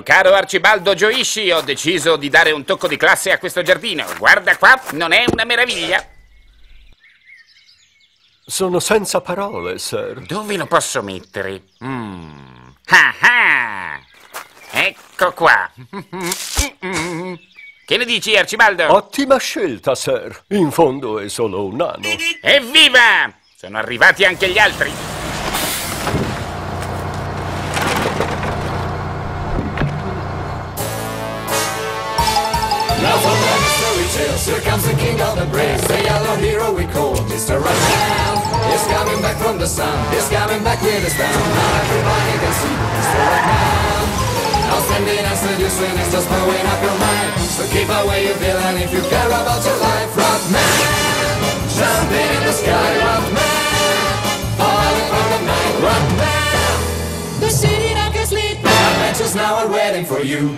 Mio caro Arcibaldo Gioisci, ho deciso di dare un tocco di classe a questo giardino. Guarda qua, non è una meraviglia? Sono senza parole, sir. Dove lo posso mettere? Mm. Ah ah! Ecco qua. Che ne dici, Arcibaldo? Ottima scelta, sir. In fondo è solo un nano. Evviva! Sono arrivati anche gli altri. We call Mr. Ratman. He's coming back from the sun, he's coming back with his band. Now everybody can see Mr. Ratman. Outstanding and seducing is just blowing up your mind. So keep away your villain if you care about your life, Ratman. Jumping in the sky, Ratman. Falling from the night, Ratman. The city now can sleep. Adventures now are waiting for you.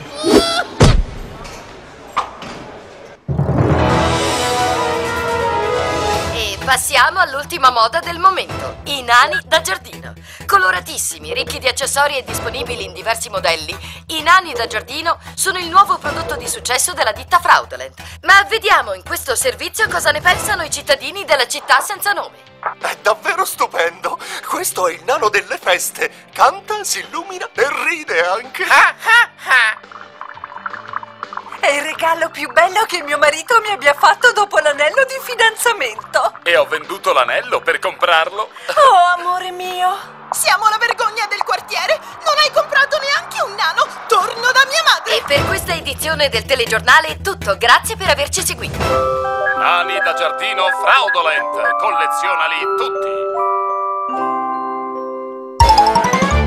Passiamo all'ultima moda del momento, i nani da giardino. Coloratissimi, ricchi di accessori e disponibili in diversi modelli, i nani da giardino sono il nuovo prodotto di successo della ditta Fraudulent. Ma vediamo in questo servizio cosa ne pensano i cittadini della città senza nome. È davvero stupendo! Questo è il nano delle feste! Canta, si illumina e ride anche! Regalo più bello che mio marito mi abbia fatto dopo l'anello di fidanzamento. E ho venduto l'anello per comprarlo. Oh, amore mio. Siamo la vergogna del quartiere! Non hai comprato neanche un nano! Torno da mia madre! E per questa edizione del telegiornale è tutto, grazie per averci seguito. Nani da giardino fraudolent. Collezionali tutti.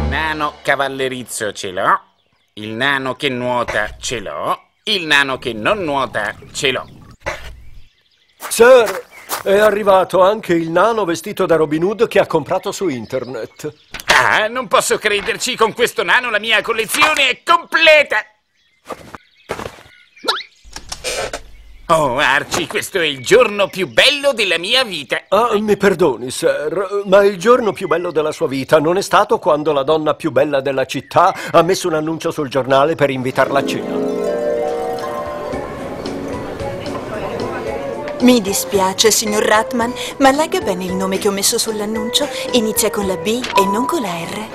Nano cavallerizzo ce l'ho. Il nano che nuota ce l'ho. Il nano che non nuota ce l'ho. Sir, è arrivato anche il nano vestito da Robin Hood che ha comprato su internet. Ah, non posso crederci, con questo nano la mia collezione è completa! Oh, Archie, questo è il giorno più bello della mia vita. Ah, mi perdoni, sir, ma il giorno più bello della sua vita non è stato quando la donna più bella della città ha messo un annuncio sul giornale per invitarla a cena. Mi dispiace, signor Ratman, ma legga bene il nome che ho messo sull'annuncio. Inizia con la B e non con la R.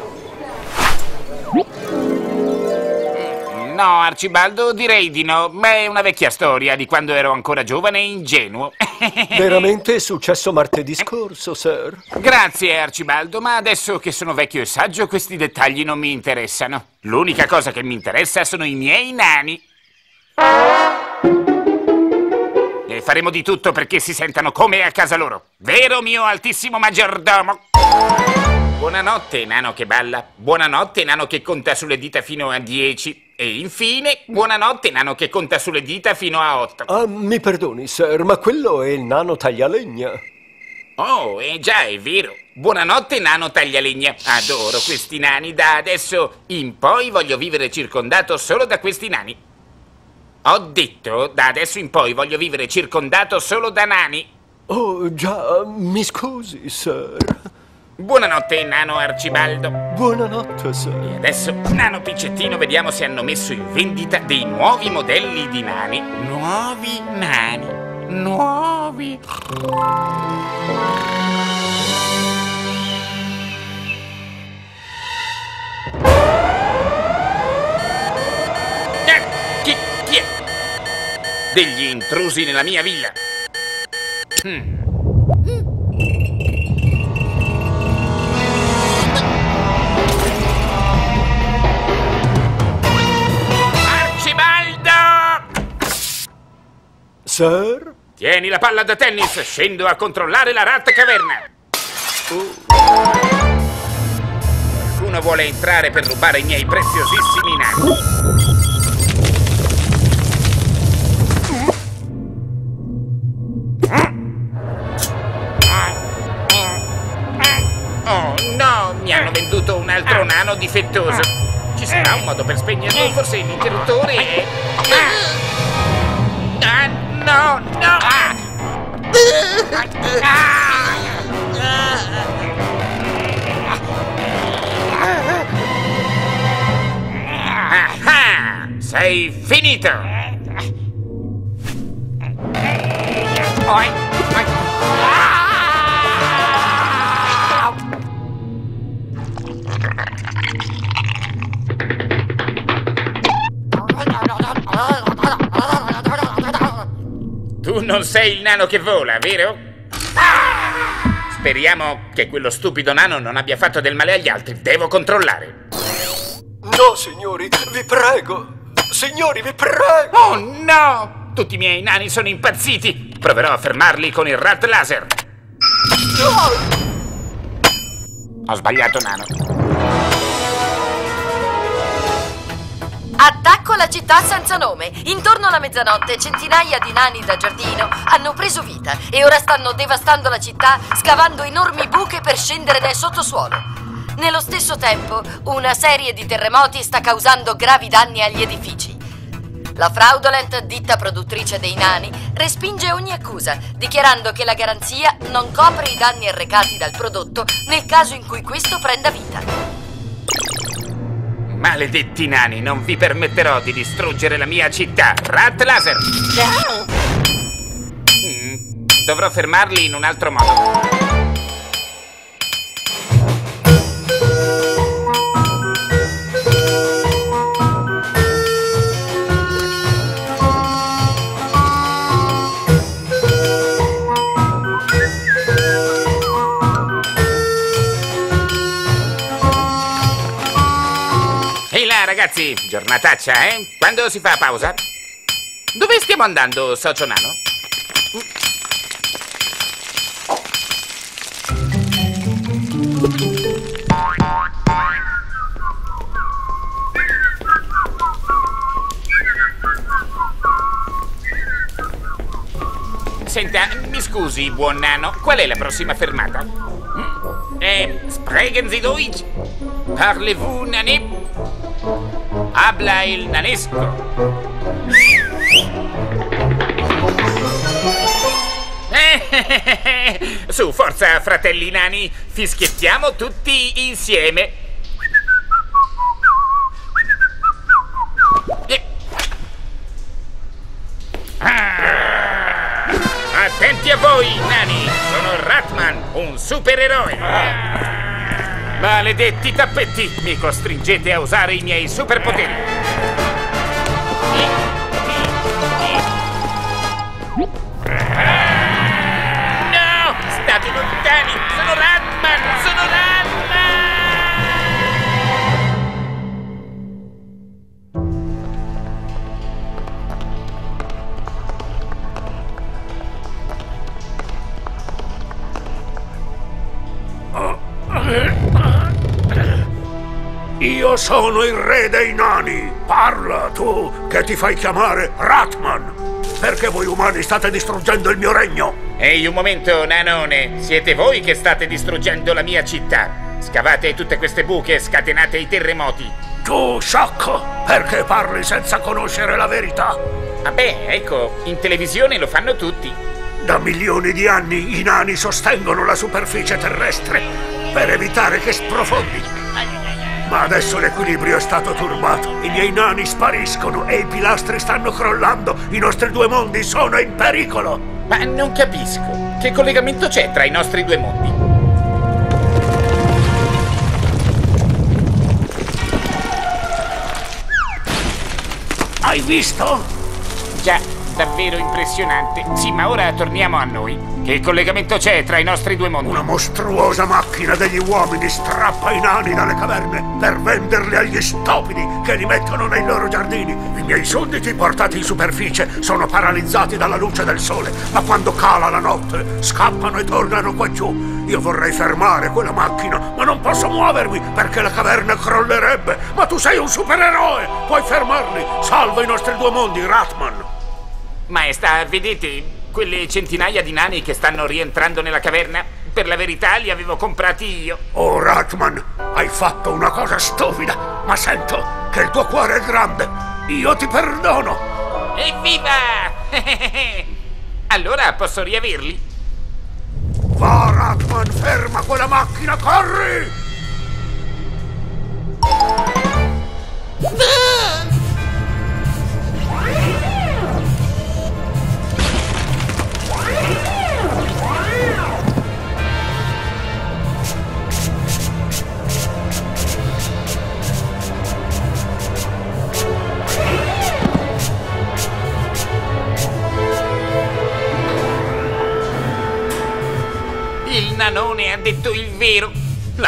No, Arcibaldo, direi di no, ma è una vecchia storia di quando ero ancora giovane e ingenuo. Veramente è successo martedì scorso, sir. Grazie, Arcibaldo, ma adesso che sono vecchio e saggio questi dettagli non mi interessano. L'unica cosa che mi interessa sono i miei nani. Faremo di tutto perché si sentano come a casa loro. Vero, mio altissimo maggiordomo? Buonanotte, nano che balla. Buonanotte, nano che conta sulle dita fino a 10. E infine, buonanotte, nano che conta sulle dita fino a 8. Ah, mi perdoni, sir, ma quello è il nano taglialegna. Oh, eh già, è vero. Buonanotte, nano taglialegna. Adoro questi nani. Da adesso in poi voglio vivere circondato solo da questi nani. Ho detto, da adesso in poi voglio vivere circondato solo da nani. Oh, già, mi scusi, sir. Buonanotte, nano Arcibaldo. Buonanotte, sir. E adesso, nano Piccettino, vediamo se hanno messo in vendita dei nuovi modelli di nani. Nuovi nani. Nuovi. Degli intrusi nella mia villa. Hmm. Arcibaldo! Sir? Tieni la palla da tennis, scendo a controllare la rat caverna. Qualcuno vuole entrare per rubare i miei preziosissimi nani. Difettoso. Ci sarà un modo per spegnerlo, forse l'interruttore è... Ah, no, no! Ah. Ah. Ah. Sei finito! Oi, oi. Tu non sei il nano che vola, vero? Speriamo che quello stupido nano non abbia fatto del male agli altri. Devo controllare. No, signori, vi prego. Signori, vi prego. Oh no! Tutti i miei nani sono impazziti. Proverò a fermarli con il rat laser. Ho sbagliato, nano. Attacco alla città senza nome. Intorno alla mezzanotte centinaia di nani da giardino hanno preso vita e ora stanno devastando la città scavando enormi buche per scendere nel sottosuolo. Nello stesso tempo, una serie di terremoti sta causando gravi danni agli edifici. La Fraudolent, ditta produttrice dei nani, respinge ogni accusa, dichiarando che la garanzia non copre i danni arrecati dal prodotto nel caso in cui questo prenda vita. Maledetti nani, non vi permetterò di distruggere la mia città. Rat laser! Mm, dovrò fermarli in un altro modo. Ragazzi, giornataccia, eh? Quando si fa pausa? Dove stiamo andando, socio nano? Senta, mi scusi, buon nano, qual è la prossima fermata? Mm? Eh, sprechen Sie Deutsch? Parlez-vous nané? Habla il nanesco. Su, forza, fratelli nani, fischiettiamo tutti insieme. Eh. Ah. Attenti a voi, nani! Sono Ratman, un supereroe! Maledetti tappetti! Mi costringete a usare i miei superpoteri! No! State lontani! Sono Ratman! Sono Ratman! Io sono il re dei nani! Parla tu, che ti fai chiamare Ratman! Perché voi umani state distruggendo il mio regno? Ehi, un momento, nanone! Siete voi che state distruggendo la mia città! Scavate tutte queste buche e scatenate i terremoti! Tu, sciocco! Perché parli senza conoscere la verità? Vabbè, ecco, in televisione lo fanno tutti. Da milioni di anni i nani sostengono la superficie terrestre per evitare che sprofondi. Ma adesso l'equilibrio è stato turbato. I miei nani spariscono e i pilastri stanno crollando. I nostri due mondi sono in pericolo. Ma non capisco. Che collegamento c'è tra i nostri due mondi? Hai visto? Già, davvero impressionante. Sì, ma ora torniamo a noi. Che collegamento c'è tra i nostri due mondi? Una mostruosa macchina degli uomini strappa i nani dalle caverne per venderli agli stupidi che li mettono nei loro giardini. I miei sudditi portati in superficie sono paralizzati dalla luce del sole, ma quando cala la notte scappano e tornano qua giù. Io vorrei fermare quella macchina, ma non posso muovermi perché la caverna crollerebbe. Ma tu sei un supereroe, puoi fermarli. Salva i nostri due mondi, Ratman. Maestà, vedete quelle centinaia di nani che stanno rientrando nella caverna? Per la verità li avevo comprati io. Oh, Ratman, hai fatto una cosa stupida, ma sento che il tuo cuore è grande. Io ti perdono. Evviva! allora posso riaverli? Va, Ratman, ferma quella macchina, corri!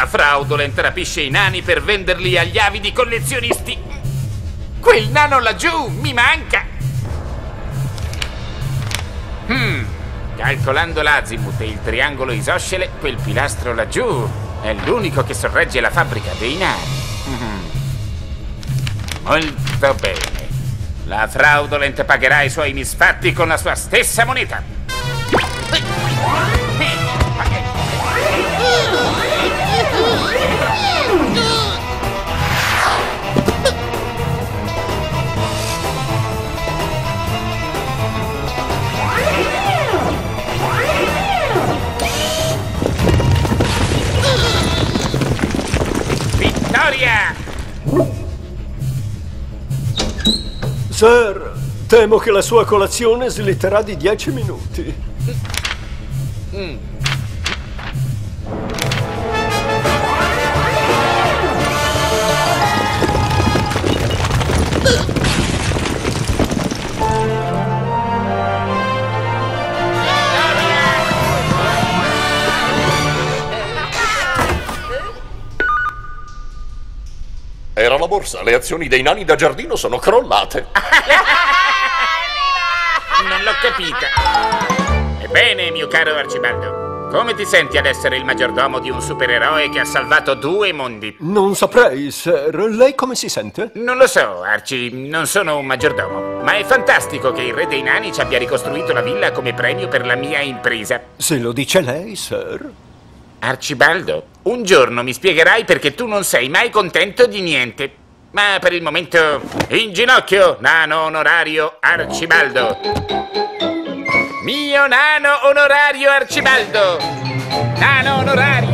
La fraudolent rapisce i nani per venderli agli avidi collezionisti. Quel nano laggiù mi manca. Hmm, calcolando l'azimut e il triangolo isoscele, quel pilastro laggiù è l'unico che sorregge la fabbrica dei nani. Mhm. Molto bene. La fraudolent pagherà i suoi misfatti con la sua stessa moneta. Sir, temo che la sua colazione slitterà di dieci minuti. Era la borsa, le azioni dei nani da giardino sono crollate. Non l'ho capita. Ebbene, mio caro Arcibaldo, come ti senti ad essere il maggiordomo di un supereroe che ha salvato due mondi? Non saprei, Sir. Lei come si sente? Non lo so, Arci, non sono un maggiordomo, ma è fantastico che il re dei nani ci abbia ricostruito la villa come premio per la mia impresa. Se lo dice lei, Sir. Arcibaldo, un giorno mi spiegherai perché tu non sei mai contento di niente. Ma per il momento, in ginocchio, nano onorario Arcibaldo. Mio nano onorario Arcibaldo. Nano onorario,